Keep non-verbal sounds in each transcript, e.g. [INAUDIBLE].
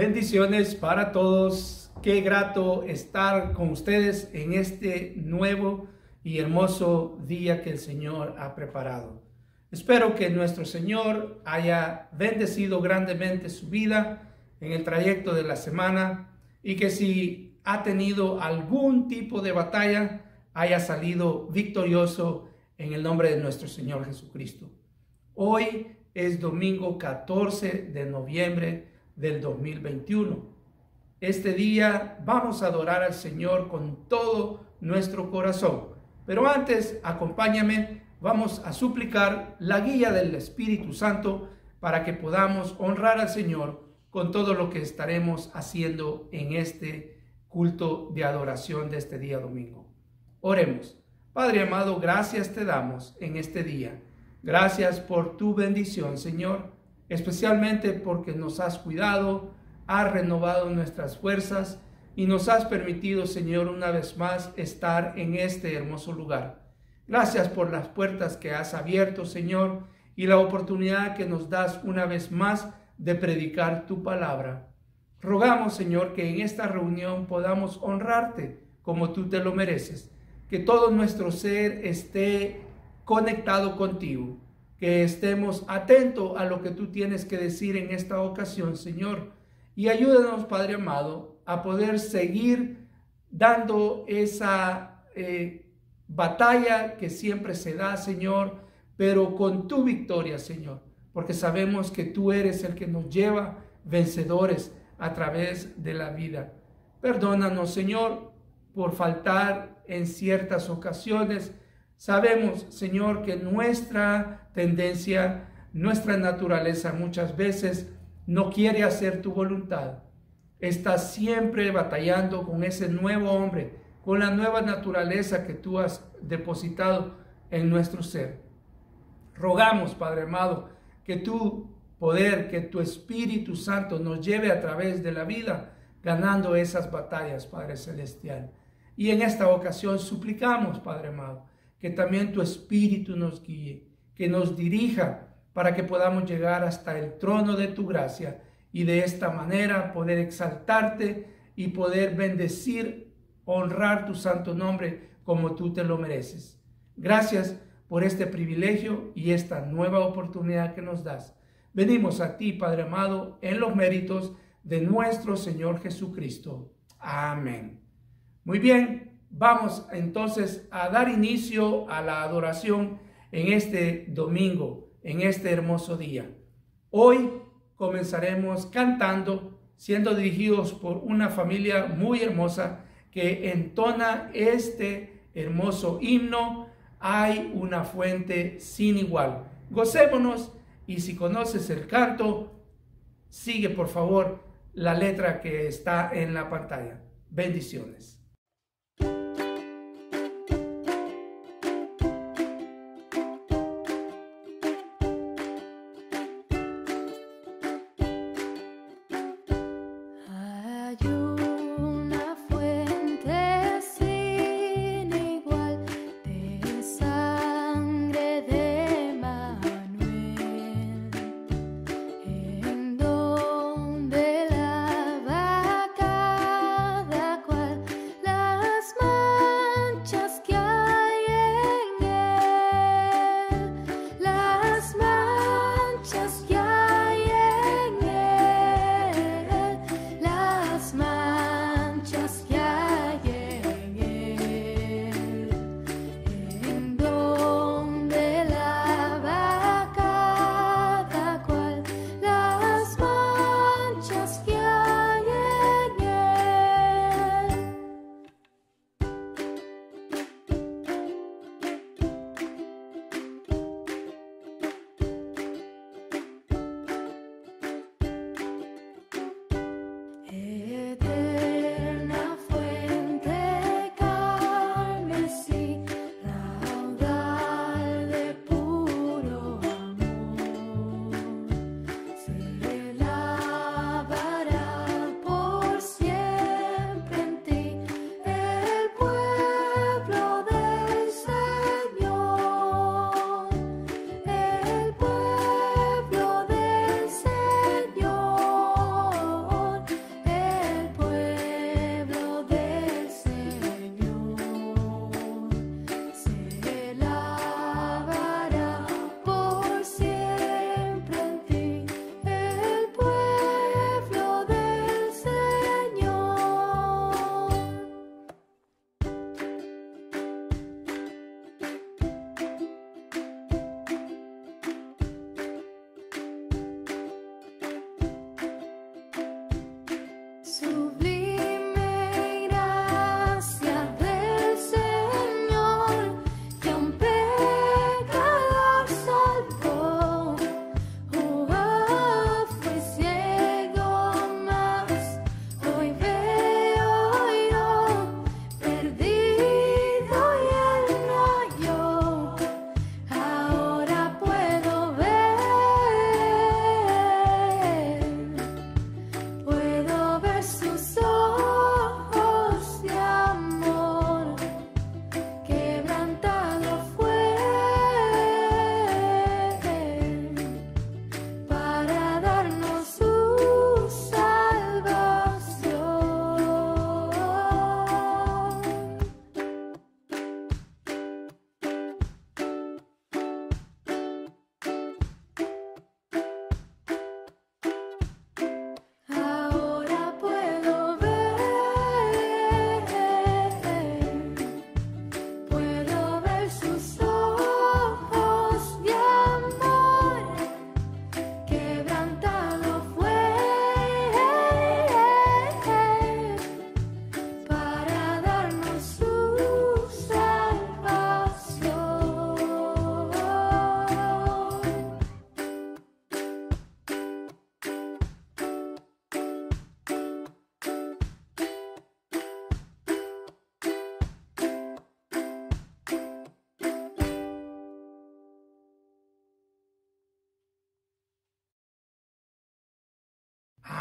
Bendiciones para todos. Qué grato estar con ustedes en este nuevo y hermoso día que el Señor ha preparado. Espero que nuestro Señor haya bendecido grandemente su vida en el trayecto de la semana y que si ha tenido algún tipo de batalla, haya salido victorioso en el nombre de nuestro Señor Jesucristo. Hoy es domingo 14 de noviembre del 2021. Este día vamos a adorar al Señor con todo nuestro corazón. Pero antes, acompáñame, vamos a suplicar la guía del Espíritu Santo para que podamos honrar al Señor con todo lo que estaremos haciendo en este culto de adoración de este día domingo. Oremos. Padre amado, gracias te damos en este día. Gracias por tu bendición, Señor especialmente porque nos has cuidado, has renovado nuestras fuerzas y nos has permitido, Señor, una vez más estar en este hermoso lugar. Gracias por las puertas que has abierto, Señor, y la oportunidad que nos das una vez más de predicar tu palabra. Rogamos, Señor, que en esta reunión podamos honrarte como tú te lo mereces, que todo nuestro ser esté conectado contigo que estemos atentos a lo que tú tienes que decir en esta ocasión, Señor. Y ayúdanos, Padre amado, a poder seguir dando esa eh, batalla que siempre se da, Señor, pero con tu victoria, Señor, porque sabemos que tú eres el que nos lleva vencedores a través de la vida. Perdónanos, Señor, por faltar en ciertas ocasiones Sabemos, Señor, que nuestra tendencia, nuestra naturaleza muchas veces no quiere hacer tu voluntad. Está siempre batallando con ese nuevo hombre, con la nueva naturaleza que tú has depositado en nuestro ser. Rogamos, Padre amado, que tu poder, que tu Espíritu Santo nos lleve a través de la vida ganando esas batallas, Padre Celestial. Y en esta ocasión suplicamos, Padre amado, que también tu Espíritu nos guíe, que nos dirija para que podamos llegar hasta el trono de tu gracia y de esta manera poder exaltarte y poder bendecir, honrar tu santo nombre como tú te lo mereces. Gracias por este privilegio y esta nueva oportunidad que nos das. Venimos a ti, Padre amado, en los méritos de nuestro Señor Jesucristo. Amén. Muy bien, Vamos entonces a dar inicio a la adoración en este domingo, en este hermoso día. Hoy comenzaremos cantando, siendo dirigidos por una familia muy hermosa que entona este hermoso himno. Hay una fuente sin igual. Gocémonos y si conoces el canto, sigue por favor la letra que está en la pantalla. Bendiciones.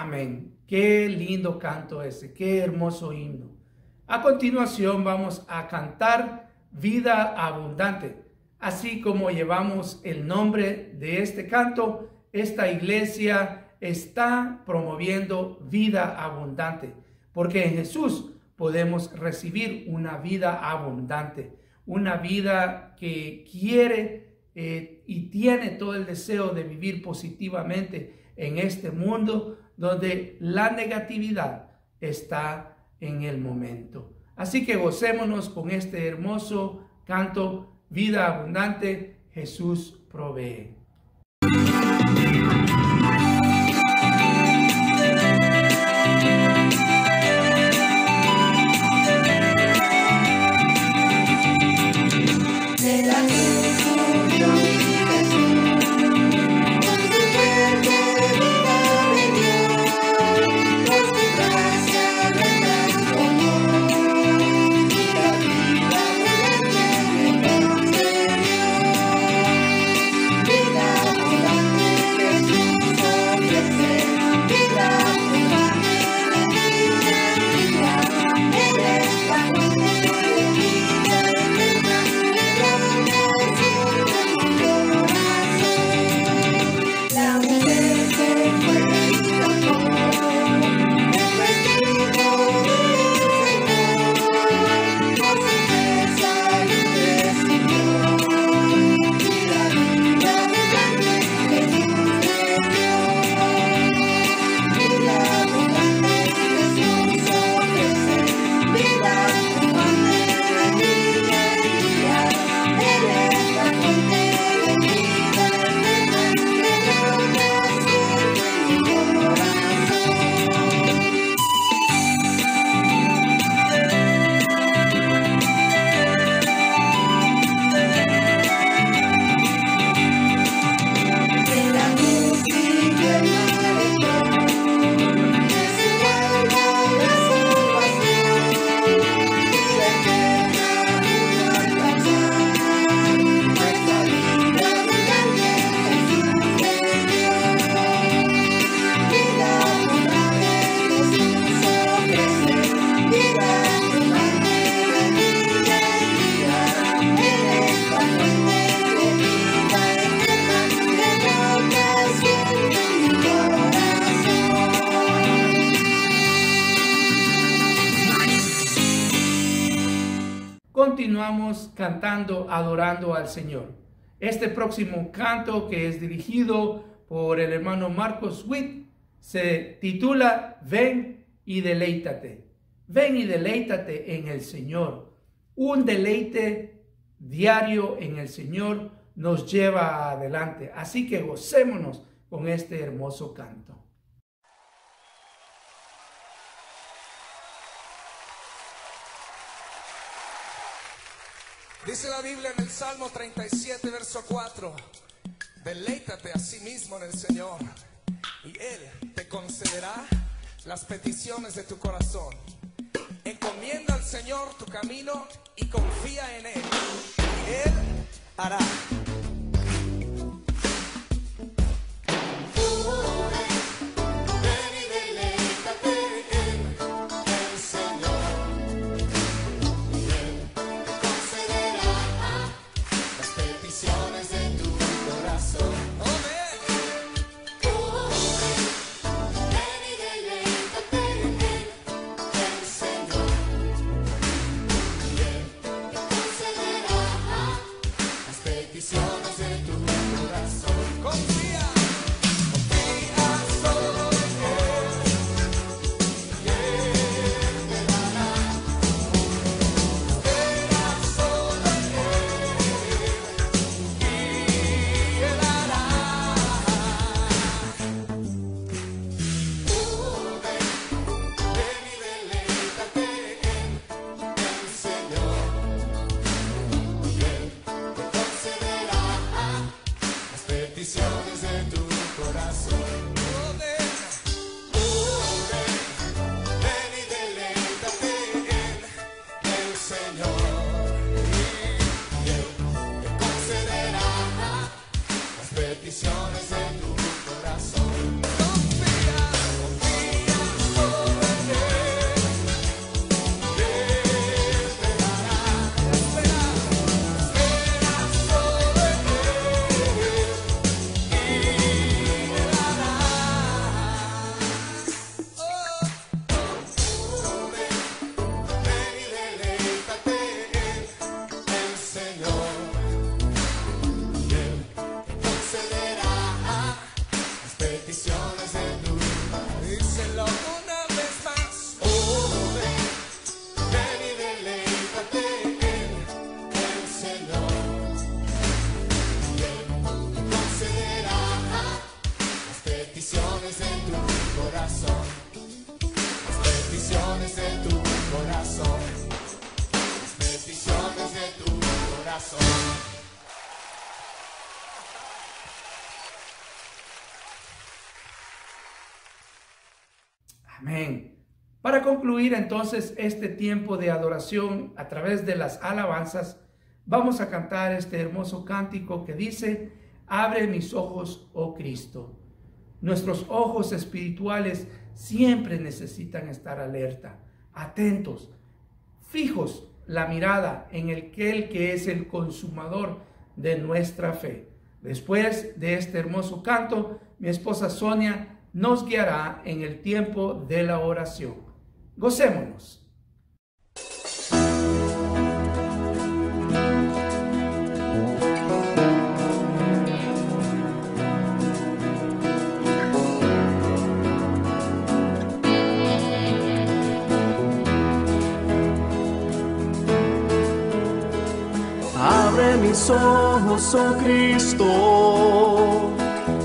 Amén. Qué lindo canto ese, qué hermoso himno. A continuación vamos a cantar vida abundante. Así como llevamos el nombre de este canto, esta iglesia está promoviendo vida abundante, porque en Jesús podemos recibir una vida abundante, una vida que quiere eh, y tiene todo el deseo de vivir positivamente en este mundo donde la negatividad está en el momento. Así que gocémonos con este hermoso canto, vida abundante, Jesús provee. Al Señor. Este próximo canto que es dirigido por el hermano Marcos Witt se titula Ven y deleítate. Ven y deleítate en el Señor. Un deleite diario en el Señor nos lleva adelante. Así que gocémonos con este hermoso canto. Dice la Biblia en el Salmo 37, verso 4, deleítate a sí mismo en el Señor y Él te concederá las peticiones de tu corazón. Encomienda al Señor tu camino y confía en Él. Y Él hará. sabes de tu corazón. Entonces este tiempo de adoración a través de las alabanzas, vamos a cantar este hermoso cántico que dice, Abre mis ojos, oh Cristo. Nuestros ojos espirituales siempre necesitan estar alerta, atentos, fijos la mirada en el que, que es el consumador de nuestra fe. Después de este hermoso canto, mi esposa Sonia nos guiará en el tiempo de la oración. Gocémonos. Abre mis ojos, oh Cristo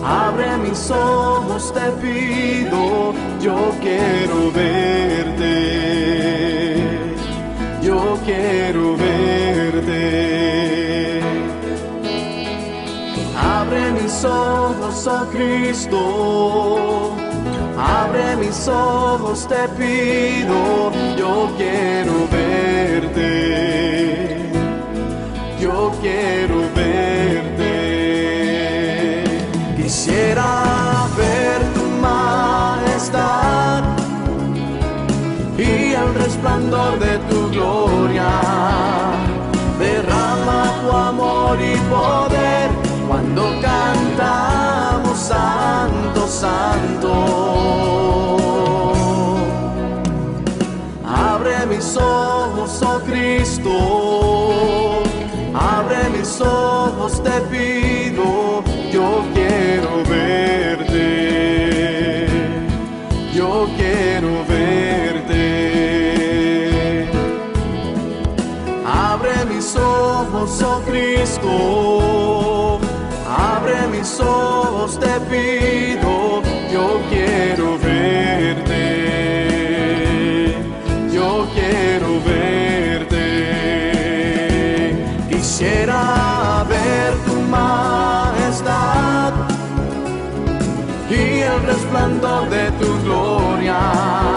Abre mis ojos, te pido, yo quiero verte, yo quiero verte. Abre mis ojos, oh Cristo, abre mis ojos, te pido, yo quiero verte, yo quiero resplandor de tu gloria. Derrama tu amor y poder cuando cantamos Santo, Santo. Abre mis ojos, oh Cristo. Abre mis ojos, te pido abre mis ojos, te pido, yo quiero verte, yo quiero verte. Quisiera ver tu majestad y el resplandor de tu gloria.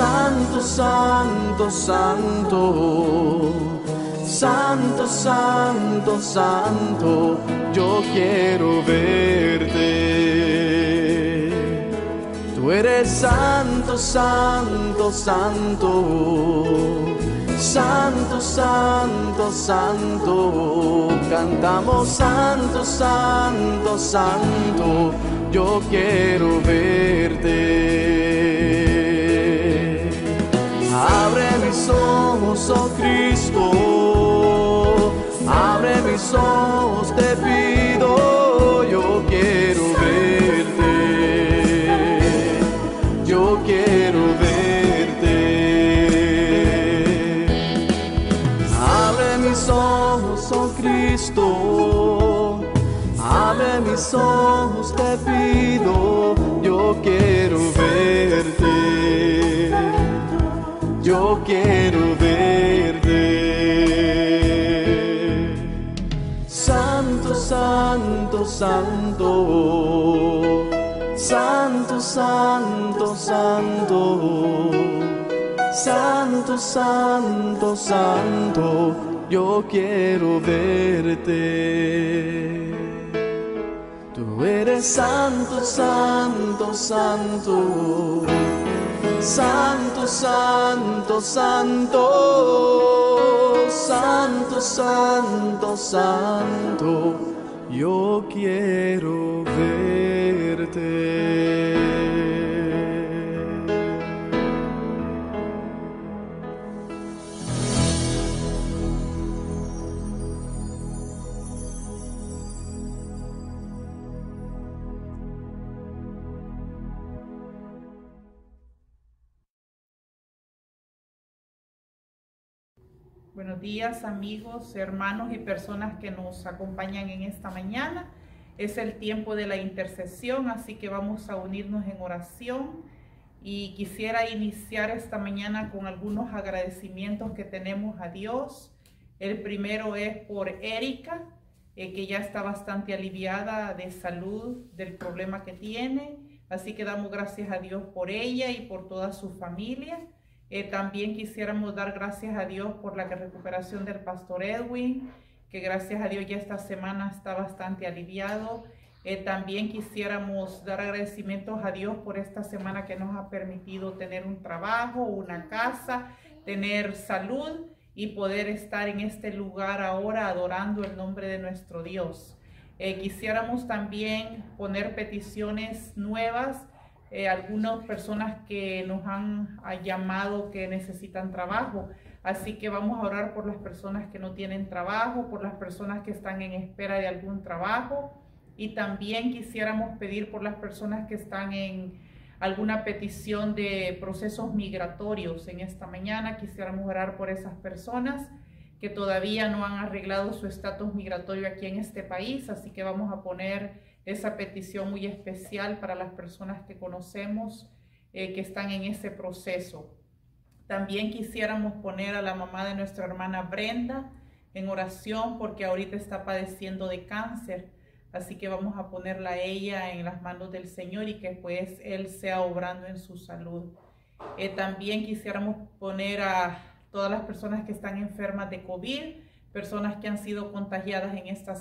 Santo, Santo, Santo. Santo, Santo, Santo. Yo quiero verte. Tú eres santo, santo, santo. Santo, santo, santo. Cantamos santo, santo, santo. Yo quiero verte. Ojos, te pido. Yo quiero verte. Yo quiero verte. Abre mis ojos, oh Cristo. Abre mis ojos, te pido. Yo quiero verte. Yo quiero Santo, santo. Yo quiero verte. Tú eres santo, santo, santo. Santo, santo, santo, santo, santo, santo, yo quiero amigos, hermanos y personas que nos acompañan en esta mañana. Es el tiempo de la intercesión, así que vamos a unirnos en oración. Y quisiera iniciar esta mañana con algunos agradecimientos que tenemos a Dios. El primero es por Erika, eh, que ya está bastante aliviada de salud del problema que tiene. Así que damos gracias a Dios por ella y por toda su familia. Eh, también quisiéramos dar gracias a Dios por la recuperación del pastor Edwin, que gracias a Dios ya esta semana está bastante aliviado. Eh, también quisiéramos dar agradecimientos a Dios por esta semana que nos ha permitido tener un trabajo, una casa, tener salud y poder estar en este lugar ahora adorando el nombre de nuestro Dios. Eh, quisiéramos también poner peticiones nuevas eh, algunas personas que nos han llamado que necesitan trabajo. Así que vamos a orar por las personas que no tienen trabajo, por las personas que están en espera de algún trabajo. Y también quisiéramos pedir por las personas que están en alguna petición de procesos migratorios en esta mañana. Quisiéramos orar por esas personas que todavía no han arreglado su estatus migratorio aquí en este país. Así que vamos a poner esa petición muy especial para las personas que conocemos eh, que están en ese proceso. También quisiéramos poner a la mamá de nuestra hermana Brenda en oración porque ahorita está padeciendo de cáncer. Así que vamos a ponerla a ella en las manos del Señor y que pues Él sea obrando en su salud. Eh, también quisiéramos poner a todas las personas que están enfermas de COVID, personas que han sido contagiadas en esta,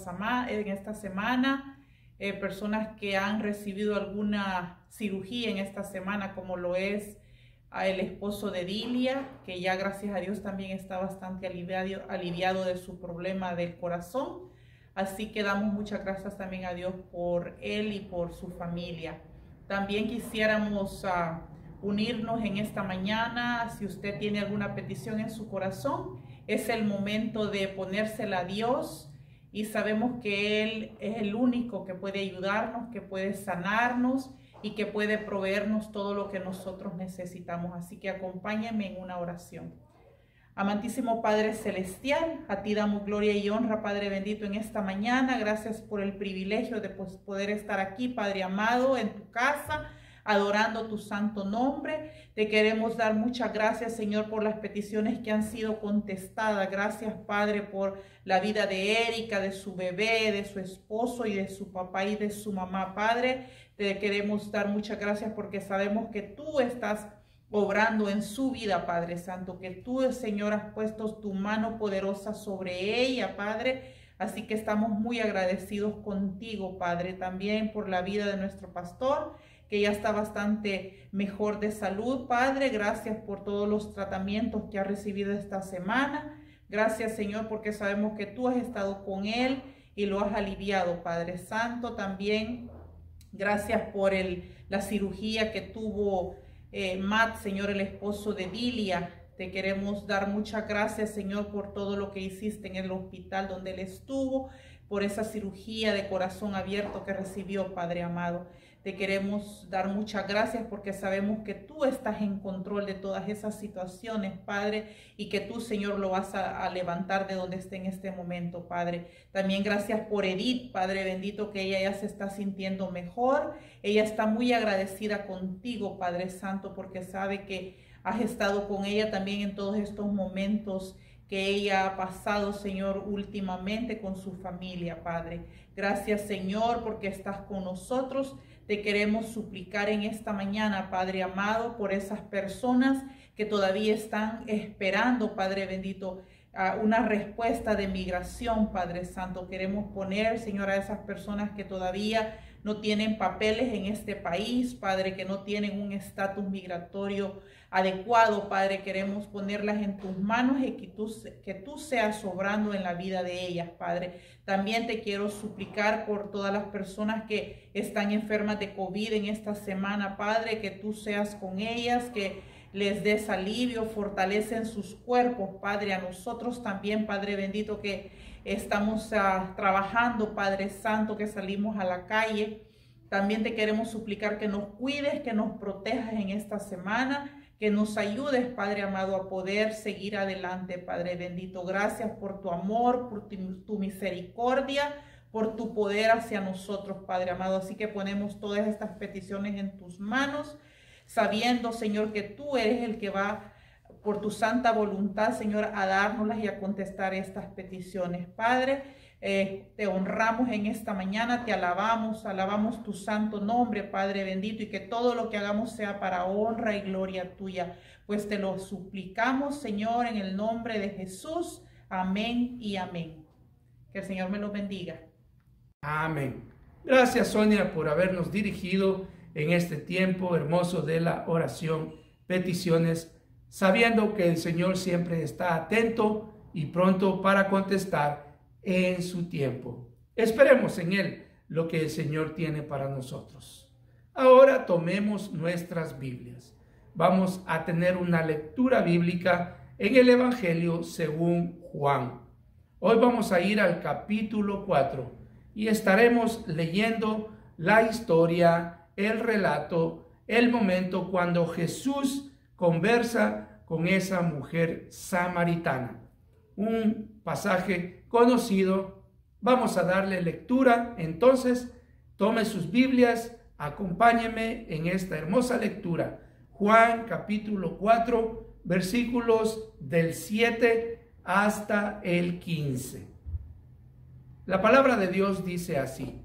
en esta semana, eh, personas que han recibido alguna cirugía en esta semana, como lo es el esposo de Dilia, que ya gracias a Dios también está bastante aliviado, aliviado de su problema del corazón. Así que damos muchas gracias también a Dios por él y por su familia. También quisiéramos uh, unirnos en esta mañana. Si usted tiene alguna petición en su corazón, es el momento de ponérsela a Dios y sabemos que Él es el único que puede ayudarnos, que puede sanarnos y que puede proveernos todo lo que nosotros necesitamos. Así que acompáñame en una oración. Amantísimo Padre Celestial, a ti damos gloria y honra, Padre bendito, en esta mañana. Gracias por el privilegio de pues, poder estar aquí, Padre amado, en tu casa adorando tu santo nombre. Te queremos dar muchas gracias, Señor, por las peticiones que han sido contestadas. Gracias, Padre, por la vida de Erika, de su bebé, de su esposo y de su papá y de su mamá. Padre, te queremos dar muchas gracias porque sabemos que tú estás obrando en su vida, Padre Santo, que tú, Señor, has puesto tu mano poderosa sobre ella, Padre. Así que estamos muy agradecidos contigo, Padre, también por la vida de nuestro pastor que ya está bastante mejor de salud. Padre, gracias por todos los tratamientos que ha recibido esta semana. Gracias, Señor, porque sabemos que tú has estado con él y lo has aliviado, Padre Santo. También gracias por el, la cirugía que tuvo eh, Matt, Señor, el esposo de Dilia. Te queremos dar muchas gracias, Señor, por todo lo que hiciste en el hospital donde él estuvo, por esa cirugía de corazón abierto que recibió, Padre amado. Te queremos dar muchas gracias porque sabemos que tú estás en control de todas esas situaciones, Padre, y que tú, Señor, lo vas a, levantar de donde esté en este momento, Padre. También gracias por Edith, Padre bendito, que ella ya se está sintiendo mejor. Ella está muy agradecida contigo, Padre Santo, porque sabe que has estado con ella también en todos estos momentos que ella ha pasado, Señor, últimamente con su familia, Padre. Gracias, Señor, porque estás con nosotros te queremos suplicar en esta mañana, Padre amado, por esas personas que todavía están esperando, Padre bendito, una respuesta de migración, Padre Santo. Queremos poner, Señor, a esas personas que todavía no tienen papeles en este país, Padre, que no tienen un estatus migratorio adecuado, Padre, queremos ponerlas en tus manos y que tú, que tú seas sobrando en la vida de ellas, Padre. También te quiero suplicar por todas las personas que están enfermas de COVID en esta semana, Padre, que tú seas con ellas, que les des alivio, fortalecen sus cuerpos, Padre, a nosotros también, Padre bendito, que estamos uh, trabajando, Padre Santo, que salimos a la calle. También te queremos suplicar que nos cuides, que nos protejas en esta semana, que nos ayudes, Padre amado, a poder seguir adelante, Padre bendito. Gracias por tu amor, por tu, tu misericordia, por tu poder hacia nosotros, Padre amado. Así que ponemos todas estas peticiones en tus manos sabiendo, Señor, que tú eres el que va por tu santa voluntad, Señor, a dárnoslas y a contestar estas peticiones. Padre, eh, te honramos en esta mañana, te alabamos, alabamos tu santo nombre, Padre bendito, y que todo lo que hagamos sea para honra y gloria tuya. Pues te lo suplicamos, Señor, en el nombre de Jesús. Amén y amén. Que el Señor me lo bendiga. Amén. Gracias, Sonia, por habernos dirigido en este tiempo hermoso de la oración, peticiones, sabiendo que el Señor siempre está atento y pronto para contestar en su tiempo. Esperemos en Él lo que el Señor tiene para nosotros. Ahora tomemos nuestras Biblias. Vamos a tener una lectura bíblica en el Evangelio según Juan. Hoy vamos a ir al capítulo 4 y estaremos leyendo la historia el relato, el momento cuando Jesús conversa con esa mujer samaritana. Un pasaje conocido. Vamos a darle lectura. Entonces, tome sus Biblias, acompáñeme en esta hermosa lectura. Juan capítulo 4, versículos del 7 hasta el 15. La palabra de Dios dice así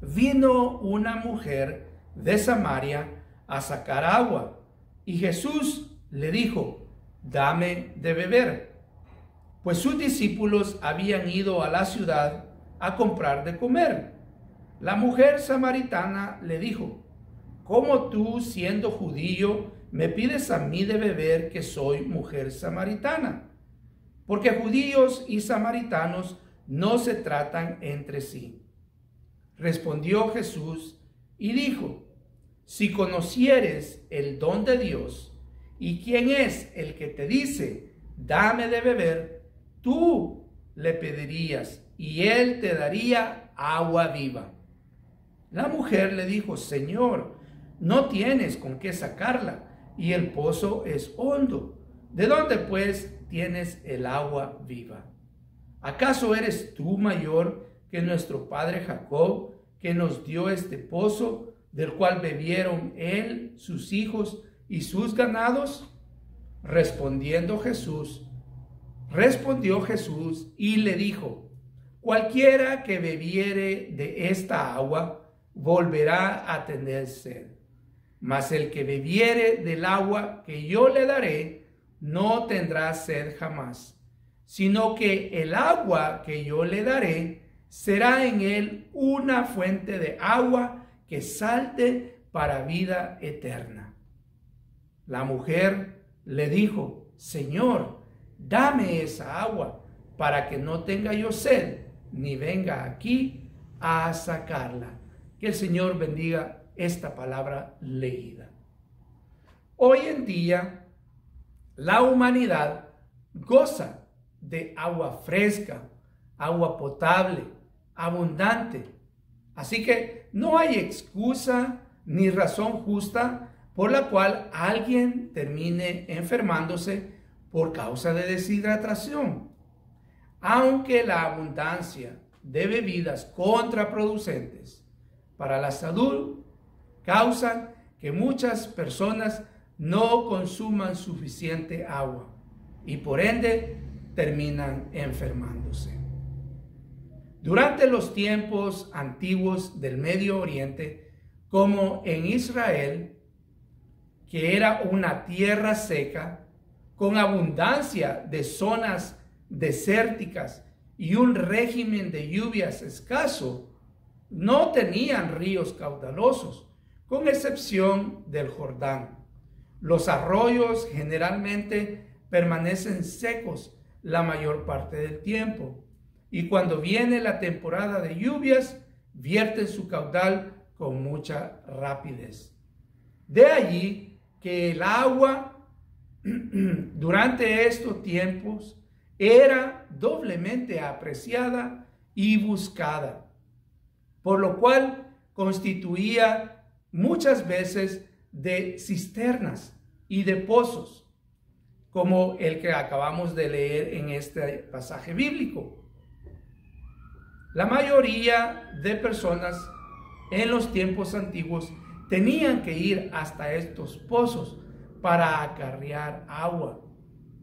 vino una mujer de Samaria a sacar agua y Jesús le dijo, dame de beber, pues sus discípulos habían ido a la ciudad a comprar de comer. La mujer samaritana le dijo, ¿cómo tú siendo judío me pides a mí de beber que soy mujer samaritana? Porque judíos y samaritanos no se tratan entre sí. Respondió Jesús y dijo, si conocieres el don de Dios y quién es el que te dice, dame de beber, tú le pedirías y él te daría agua viva. La mujer le dijo, Señor, no tienes con qué sacarla y el pozo es hondo. ¿De dónde pues tienes el agua viva? ¿Acaso eres tú mayor que nuestro padre Jacob, que nos dio este pozo, del cual bebieron él, sus hijos y sus ganados? Respondiendo Jesús, respondió Jesús y le dijo, cualquiera que bebiere de esta agua volverá a tener sed. Mas el que bebiere del agua que yo le daré, no tendrá sed jamás, sino que el agua que yo le daré será en él una fuente de agua que salte para vida eterna. La mujer le dijo, Señor, dame esa agua para que no tenga yo sed, ni venga aquí a sacarla. Que el Señor bendiga esta palabra leída. Hoy en día, la humanidad goza de agua fresca, agua potable, abundante. Así que no hay excusa ni razón justa por la cual alguien termine enfermándose por causa de deshidratación. Aunque la abundancia de bebidas contraproducentes para la salud causan que muchas personas no consuman suficiente agua y por ende terminan enfermándose. Durante los tiempos antiguos del Medio Oriente, como en Israel, que era una tierra seca, con abundancia de zonas desérticas y un régimen de lluvias escaso, no tenían ríos caudalosos, con excepción del Jordán. Los arroyos generalmente permanecen secos la mayor parte del tiempo y cuando viene la temporada de lluvias, vierten su caudal con mucha rapidez. De allí que el agua [CLEARS THROAT] durante estos tiempos era doblemente apreciada y buscada, por lo cual constituía muchas veces de cisternas y de pozos, como el que acabamos de leer en este pasaje bíblico. La mayoría de personas en los tiempos antiguos tenían que ir hasta estos pozos para acarrear agua.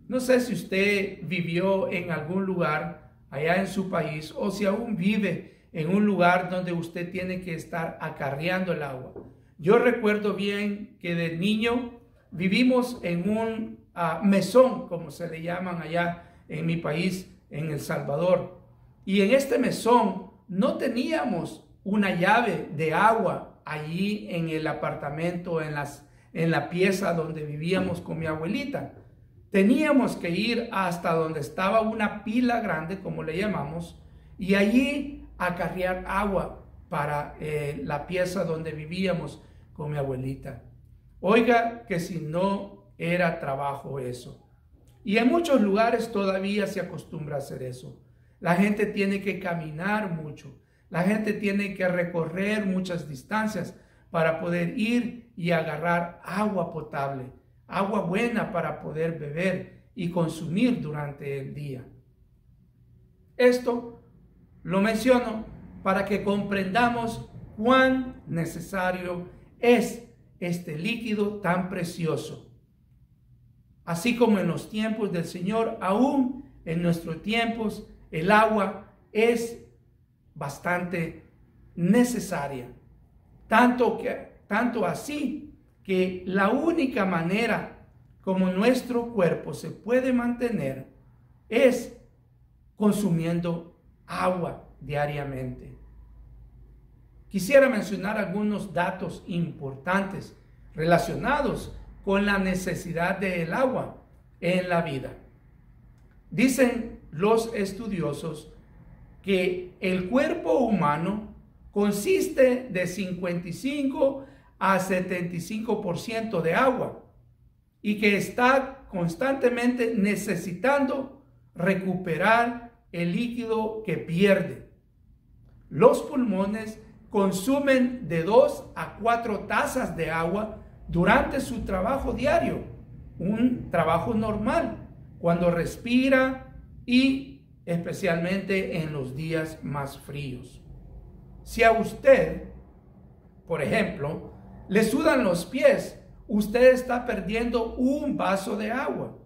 No sé si usted vivió en algún lugar allá en su país o si aún vive en un lugar donde usted tiene que estar acarreando el agua. Yo recuerdo bien que de niño vivimos en un ah, mesón, como se le llaman allá en mi país, en El Salvador. Y en este mesón no teníamos una llave de agua allí en el apartamento, en, las, en la pieza donde vivíamos con mi abuelita. Teníamos que ir hasta donde estaba una pila grande, como le llamamos, y allí acarrear agua para eh, la pieza donde vivíamos con mi abuelita. Oiga que si no era trabajo eso. Y en muchos lugares todavía se acostumbra a hacer eso. La gente tiene que caminar mucho. La gente tiene que recorrer muchas distancias para poder ir y agarrar agua potable, agua buena para poder beber y consumir durante el día. Esto lo menciono para que comprendamos cuán necesario es este líquido tan precioso. Así como en los tiempos del Señor, aún en nuestros tiempos, el agua es bastante necesaria. Tanto, que, tanto así que la única manera como nuestro cuerpo se puede mantener es consumiendo agua diariamente. Quisiera mencionar algunos datos importantes relacionados con la necesidad del agua en la vida. Dicen los estudiosos que el cuerpo humano consiste de 55 a 75% de agua y que está constantemente necesitando recuperar el líquido que pierde. Los pulmones consumen de 2 a 4 tazas de agua durante su trabajo diario, un trabajo normal, cuando respira y especialmente en los días más fríos. Si a usted, por ejemplo, le sudan los pies, usted está perdiendo un vaso de agua.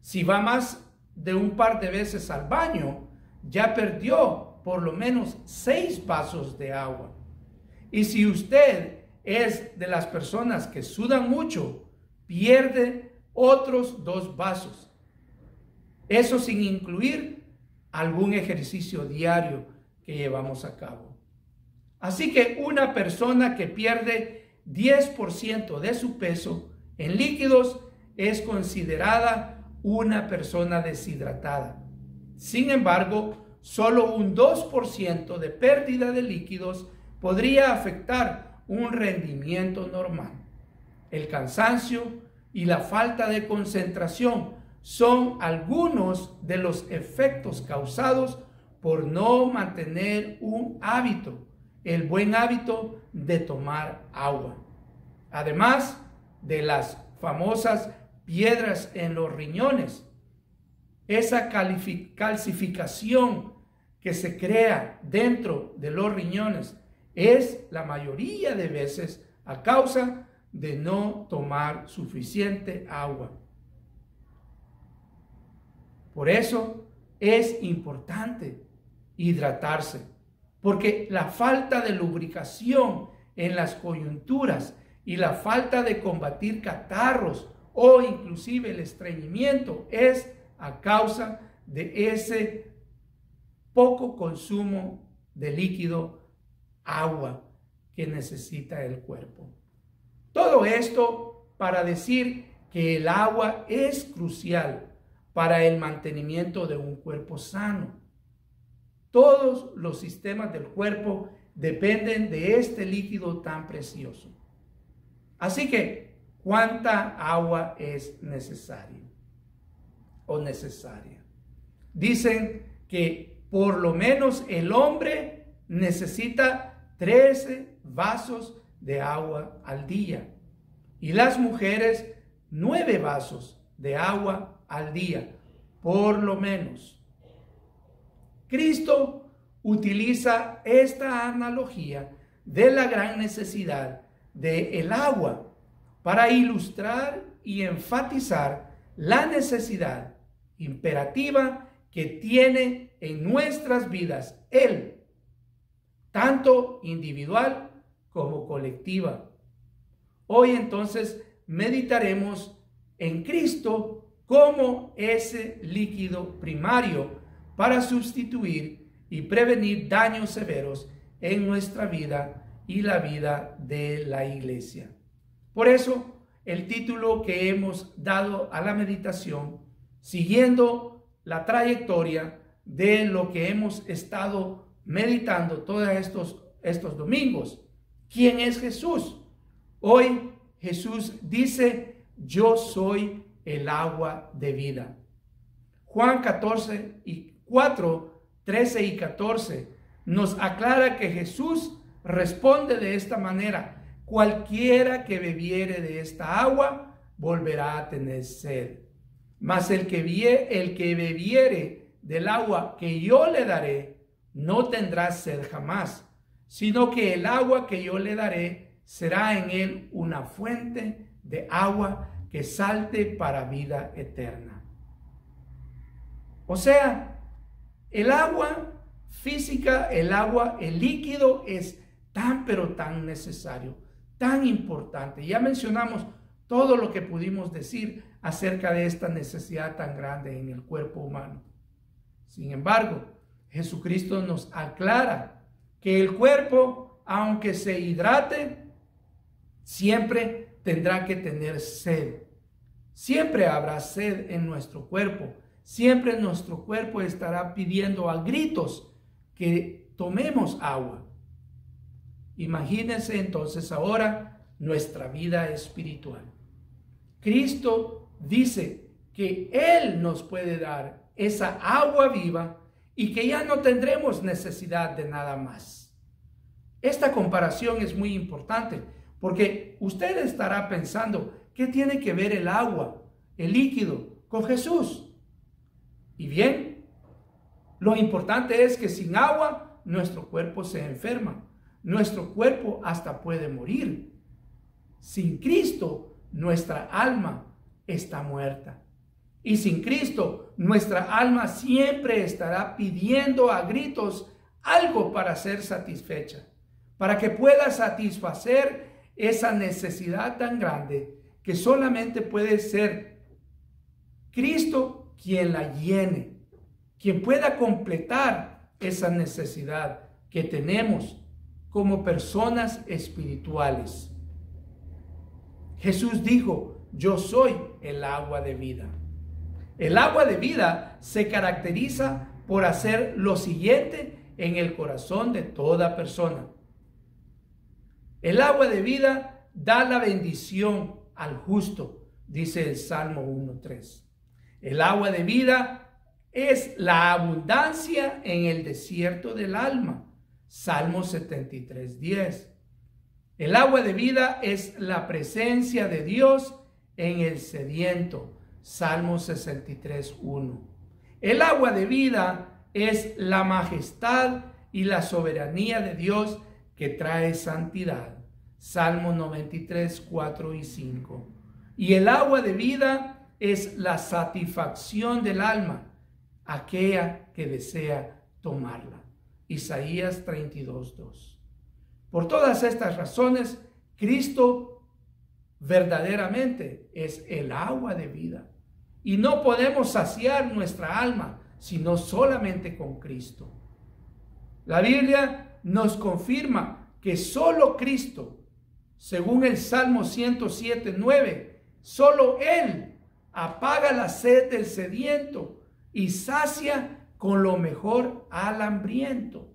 Si va más de un par de veces al baño, ya perdió por lo menos seis vasos de agua. Y si usted es de las personas que sudan mucho, pierde otros dos vasos. Eso sin incluir algún ejercicio diario que llevamos a cabo. Así que una persona que pierde 10% de su peso en líquidos es considerada una persona deshidratada. Sin embargo, solo un 2% de pérdida de líquidos podría afectar un rendimiento normal. El cansancio y la falta de concentración son algunos de los efectos causados por no mantener un hábito, el buen hábito de tomar agua. Además de las famosas piedras en los riñones, esa calcificación que se crea dentro de los riñones es la mayoría de veces a causa de no tomar suficiente agua. Por eso es importante hidratarse, porque la falta de lubricación en las coyunturas y la falta de combatir catarros o inclusive el estreñimiento es a causa de ese poco consumo de líquido agua que necesita el cuerpo. Todo esto para decir que el agua es crucial para el mantenimiento de un cuerpo sano. Todos los sistemas del cuerpo dependen de este líquido tan precioso. Así que, ¿cuánta agua es necesaria o necesaria? Dicen que por lo menos el hombre necesita 13 vasos de agua al día y las mujeres 9 vasos de agua al día, por lo menos. Cristo utiliza esta analogía de la gran necesidad del el agua para ilustrar y enfatizar la necesidad imperativa que tiene en nuestras vidas Él, tanto individual como colectiva. Hoy entonces meditaremos en Cristo como ese líquido primario para sustituir y prevenir daños severos en nuestra vida y la vida de la iglesia. Por eso, el título que hemos dado a la meditación, siguiendo la trayectoria de lo que hemos estado meditando todos estos, estos domingos. ¿Quién es Jesús? Hoy Jesús dice, yo soy el agua de vida. Juan 14 y 4, 13 y 14 nos aclara que Jesús responde de esta manera, cualquiera que bebiere de esta agua volverá a tener sed. Mas el que, el que bebiere del agua que yo le daré, no tendrá sed jamás, sino que el agua que yo le daré será en él una fuente de agua salte para vida eterna. O sea, el agua física, el agua, el líquido es tan pero tan necesario, tan importante. Ya mencionamos todo lo que pudimos decir acerca de esta necesidad tan grande en el cuerpo humano. Sin embargo, Jesucristo nos aclara que el cuerpo, aunque se hidrate, siempre tendrá que tener sed. Siempre habrá sed en nuestro cuerpo. Siempre nuestro cuerpo estará pidiendo a gritos que tomemos agua. Imagínense entonces ahora nuestra vida espiritual. Cristo dice que Él nos puede dar esa agua viva y que ya no tendremos necesidad de nada más. Esta comparación es muy importante porque usted estará pensando, ¿qué tiene que ver el agua, el líquido, con Jesús? Y bien, lo importante es que sin agua nuestro cuerpo se enferma, nuestro cuerpo hasta puede morir. Sin Cristo nuestra alma está muerta. Y sin Cristo nuestra alma siempre estará pidiendo a gritos algo para ser satisfecha, para que pueda satisfacer esa necesidad tan grande que solamente puede ser Cristo quien la llene, quien pueda completar esa necesidad que tenemos como personas espirituales. Jesús dijo, yo soy el agua de vida. El agua de vida se caracteriza por hacer lo siguiente en el corazón de toda persona. El agua de vida da la bendición al justo, dice el Salmo 1.3. El agua de vida es la abundancia en el desierto del alma, Salmo 73.10. El agua de vida es la presencia de Dios en el sediento, Salmo 63.1. El agua de vida es la majestad y la soberanía de Dios que trae santidad. Salmo 93, 4 y 5. Y el agua de vida es la satisfacción del alma, aquella que desea tomarla. Isaías 32, 2. Por todas estas razones, Cristo verdaderamente es el agua de vida. Y no podemos saciar nuestra alma sino solamente con Cristo. La Biblia nos confirma que solo Cristo, según el Salmo 107, 9, solo Él apaga la sed del sediento y sacia con lo mejor al hambriento.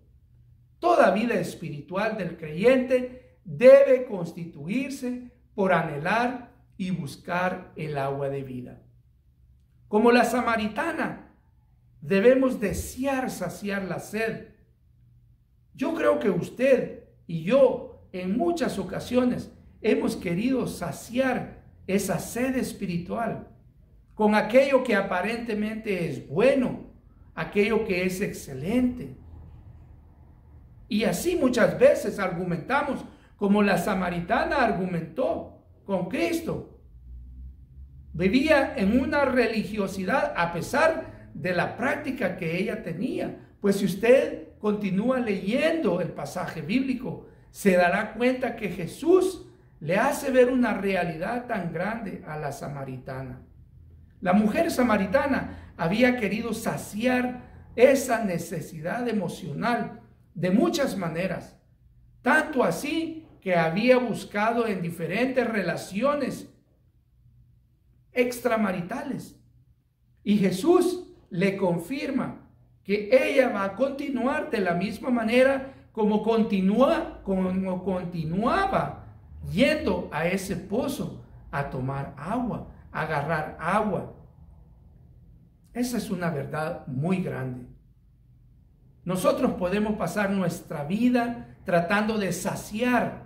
Toda vida espiritual del creyente debe constituirse por anhelar y buscar el agua de vida. Como la samaritana, debemos desear saciar la sed. Yo creo que usted y yo en muchas ocasiones hemos querido saciar esa sed espiritual con aquello que aparentemente es bueno, aquello que es excelente. Y así muchas veces argumentamos como la samaritana argumentó con Cristo. Vivía en una religiosidad a pesar de la práctica que ella tenía. Pues si usted continúa leyendo el pasaje bíblico, se dará cuenta que Jesús le hace ver una realidad tan grande a la samaritana. La mujer samaritana había querido saciar esa necesidad emocional de muchas maneras, tanto así que había buscado en diferentes relaciones extramaritales. Y Jesús le confirma que ella va a continuar de la misma manera como, continúa, como continuaba yendo a ese pozo a tomar agua, a agarrar agua. Esa es una verdad muy grande. Nosotros podemos pasar nuestra vida tratando de saciar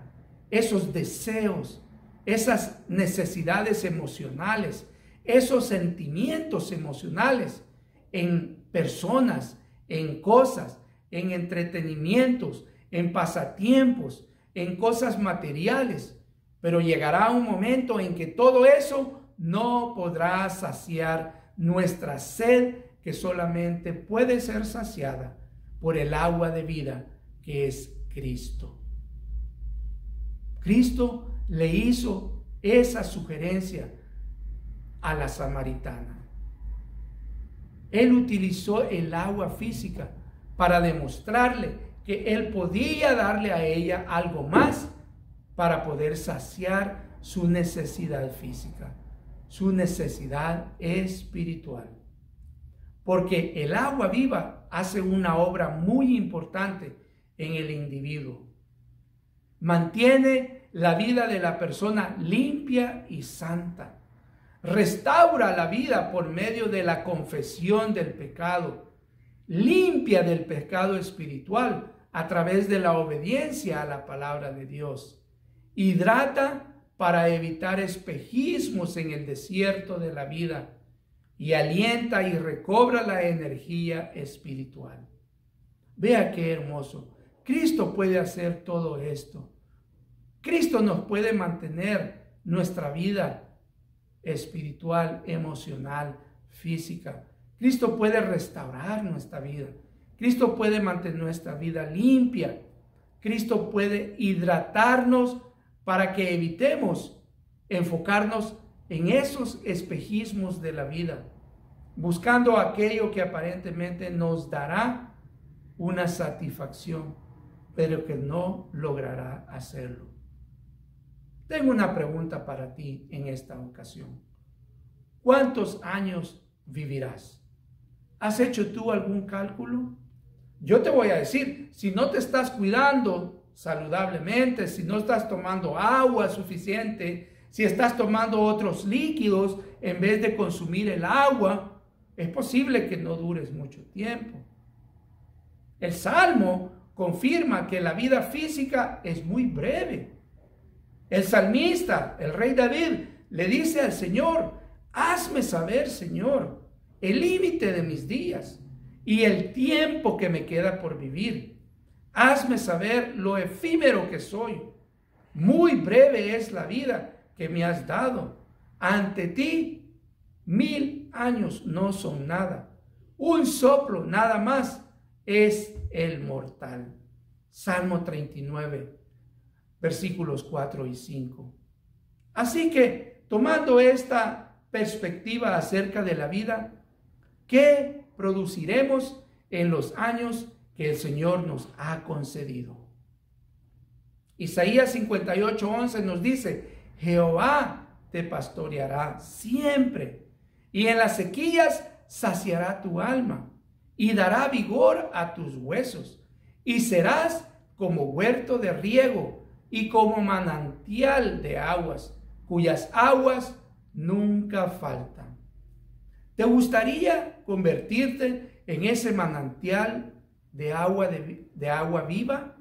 esos deseos, esas necesidades emocionales, esos sentimientos emocionales en personas, en cosas, en entretenimientos, en pasatiempos, en cosas materiales. Pero llegará un momento en que todo eso no podrá saciar nuestra sed que solamente puede ser saciada por el agua de vida que es Cristo. Cristo le hizo esa sugerencia a la samaritana. Él utilizó el agua física para demostrarle que él podía darle a ella algo más para poder saciar su necesidad física, su necesidad espiritual. Porque el agua viva hace una obra muy importante en el individuo. Mantiene la vida de la persona limpia y santa. Restaura la vida por medio de la confesión del pecado. Limpia del pecado espiritual a través de la obediencia a la palabra de Dios. Hidrata para evitar espejismos en el desierto de la vida y alienta y recobra la energía espiritual. Vea qué hermoso. Cristo puede hacer todo esto. Cristo nos puede mantener nuestra vida espiritual, emocional, física. Cristo puede restaurar nuestra vida. Cristo puede mantener nuestra vida limpia. Cristo puede hidratarnos para que evitemos enfocarnos en esos espejismos de la vida, buscando aquello que aparentemente nos dará una satisfacción, pero que no logrará hacerlo. Tengo una pregunta para ti en esta ocasión. ¿Cuántos años vivirás? ¿Has hecho tú algún cálculo? Yo te voy a decir, si no te estás cuidando saludablemente, si no estás tomando agua suficiente, si estás tomando otros líquidos en vez de consumir el agua, es posible que no dures mucho tiempo. El Salmo confirma que la vida física es muy breve. El salmista, el rey David, le dice al Señor, hazme saber, Señor, el límite de mis días y el tiempo que me queda por vivir. Hazme saber lo efímero que soy. Muy breve es la vida que me has dado. Ante ti, mil años no son nada. Un soplo nada más es el mortal. Salmo 39, versículos 4 y 5. Así que, tomando esta perspectiva acerca de la vida, ¿qué produciremos en los años que el Señor nos ha concedido? Isaías 58, 11 nos dice, Jehová te pastoreará siempre y en las sequías saciará tu alma y dará vigor a tus huesos y serás como huerto de riego y como manantial de aguas, cuyas aguas nunca faltan. ¿Te gustaría convertirte en ese manantial de agua, de, agua viva?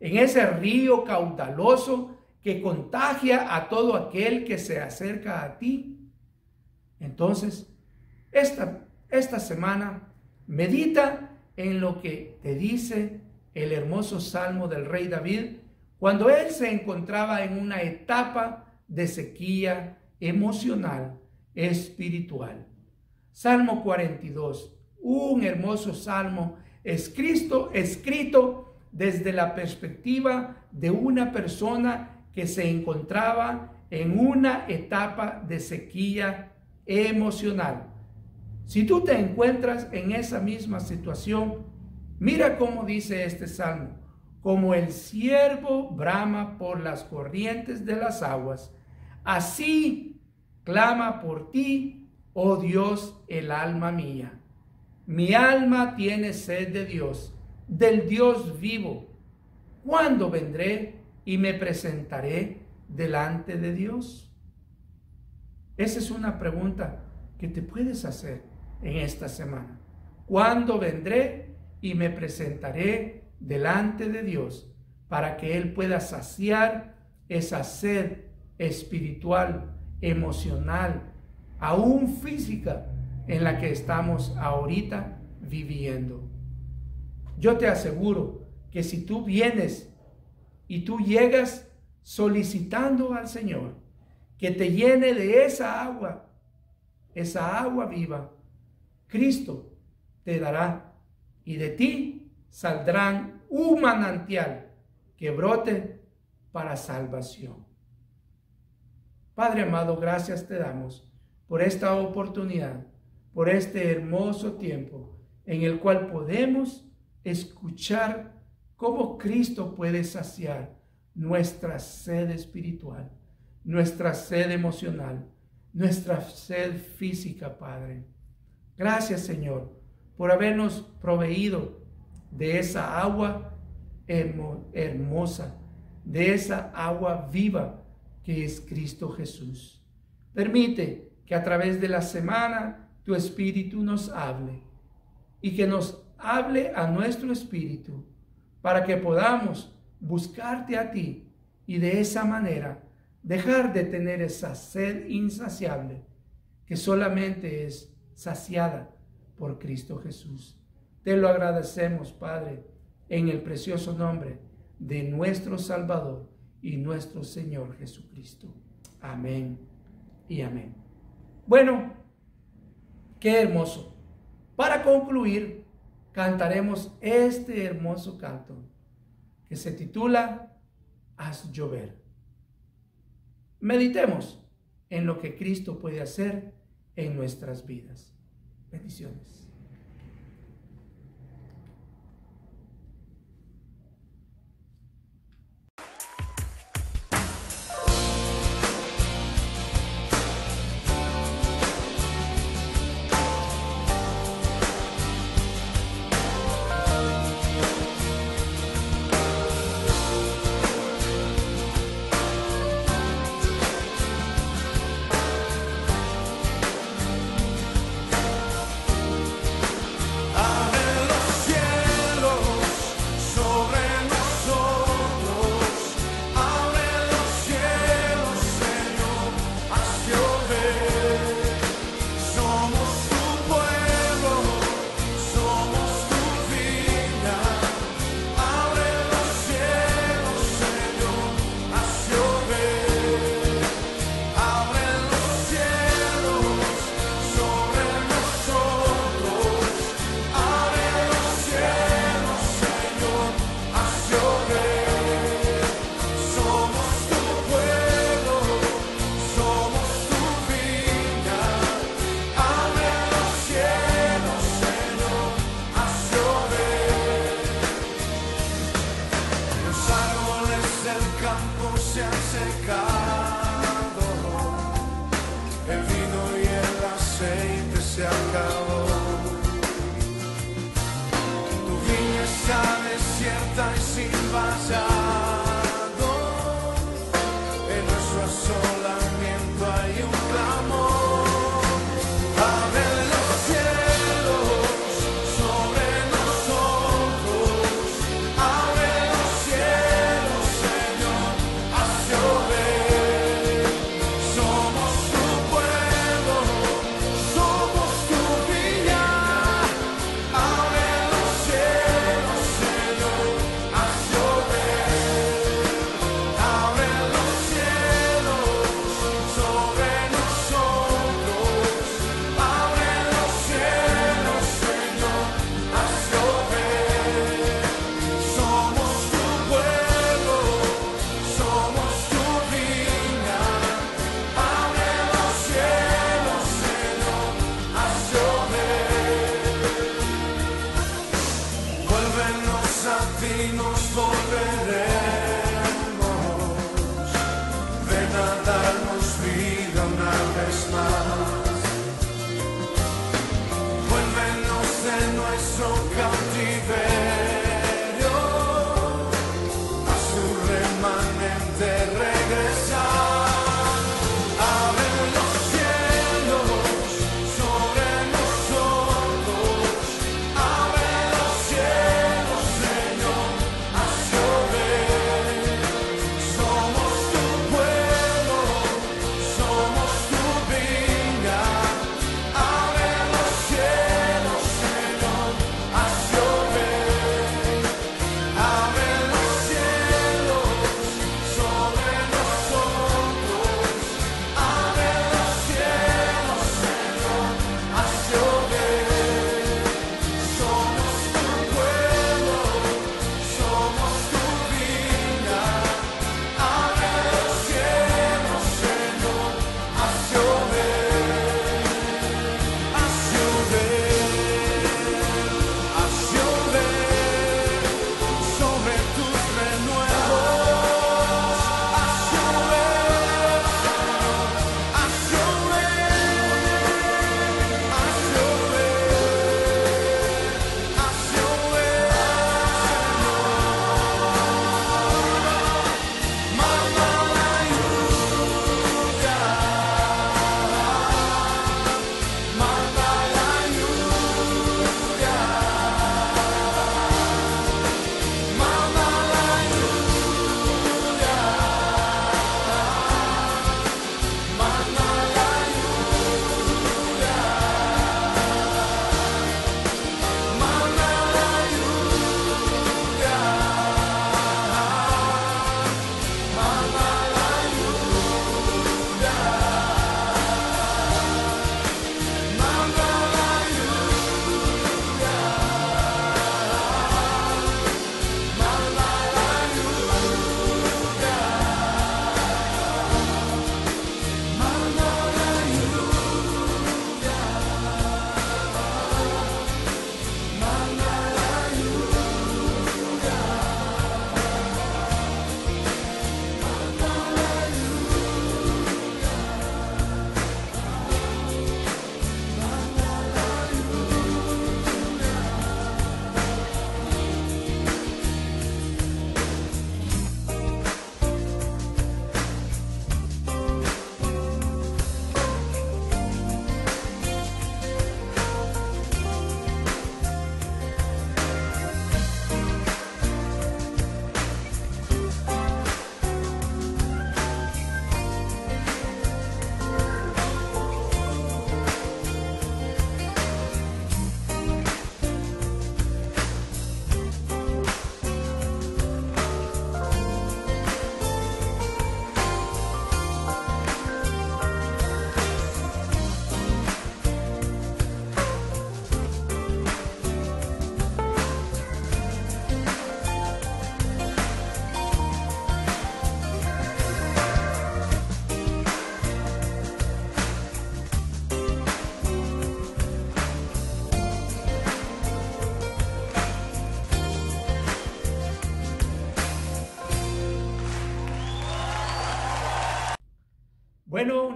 En ese río caudaloso que contagia a todo aquel que se acerca a ti. Entonces, esta, esta semana medita en lo que te dice el hermoso salmo del rey David cuando él se encontraba en una etapa de sequía emocional, espiritual. Salmo 42, un hermoso salmo. Escrito, escrito desde la perspectiva de una persona que se encontraba en una etapa de sequía emocional. Si tú te encuentras en esa misma situación, mira cómo dice este salmo, como el siervo brama por las corrientes de las aguas, así clama por ti, oh Dios, el alma mía. Mi alma tiene sed de Dios, del Dios vivo. ¿Cuándo vendré y me presentaré delante de Dios? Esa es una pregunta que te puedes hacer en esta semana. ¿Cuándo vendré y me presentaré delante de Dios para que Él pueda saciar esa sed espiritual, emocional, aún física en la que estamos ahorita viviendo? Yo te aseguro que si tú vienes y tú llegas solicitando al Señor que te llene de esa agua, esa agua viva, Cristo te dará y de ti saldrán un manantial que brote para salvación. Padre amado, gracias te damos por esta oportunidad, por este hermoso tiempo en el cual podemos escuchar cómo Cristo puede saciar nuestra sed espiritual, nuestra sed emocional, nuestra sed física, Padre. Gracias, Señor, por habernos proveído de esa agua hermosa, de esa agua viva que es Cristo Jesús. Permite que a través de la semana tu Espíritu nos hable y que nos hable a nuestro Espíritu para que podamos buscarte a ti y de esa manera dejar de tener esa sed insaciable que solamente es saciada por Cristo Jesús. Te lo agradecemos, Padre, en el precioso nombre de nuestro Salvador y nuestro Señor Jesucristo. Amén y amén. Bueno, qué hermoso. Para concluir, cantaremos este hermoso canto que se titula Haz llover. Meditemos en lo que Cristo puede hacer en nuestras vidas. Bendiciones. 在心发芽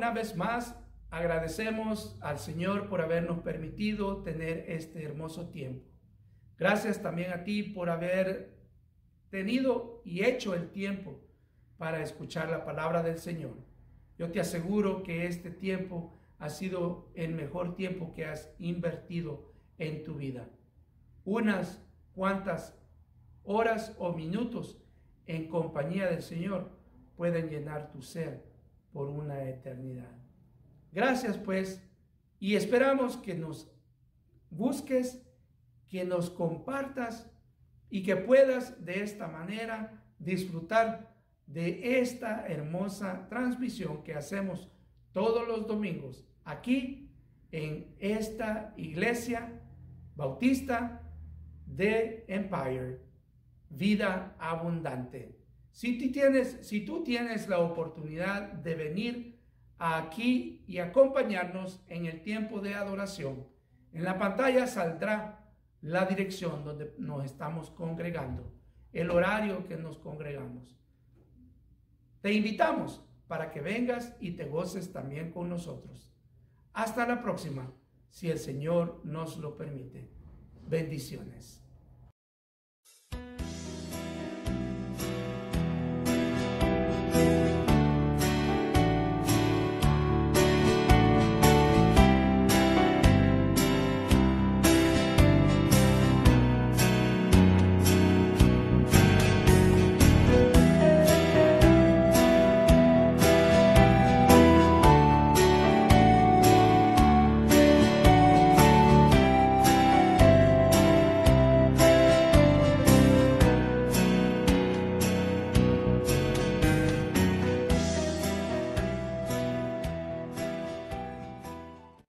una vez más, agradecemos al Señor por habernos permitido tener este hermoso tiempo. Gracias también a ti por haber tenido y hecho el tiempo para escuchar la palabra del Señor. Yo te aseguro que este tiempo ha sido el mejor tiempo que has invertido en tu vida. Unas cuantas horas o minutos en compañía del Señor pueden llenar tu ser por una eternidad. Gracias pues y esperamos que nos busques, que nos compartas y que puedas de esta manera disfrutar de esta hermosa transmisión que hacemos todos los domingos aquí en esta iglesia bautista de Empire, vida abundante. Si tú tienes, si tú tienes la oportunidad de venir aquí y acompañarnos en el tiempo de adoración, en la pantalla saldrá la dirección donde nos estamos congregando, el horario que nos congregamos. Te invitamos para que vengas y te goces también con nosotros. Hasta la próxima, si el Señor nos lo permite. Bendiciones.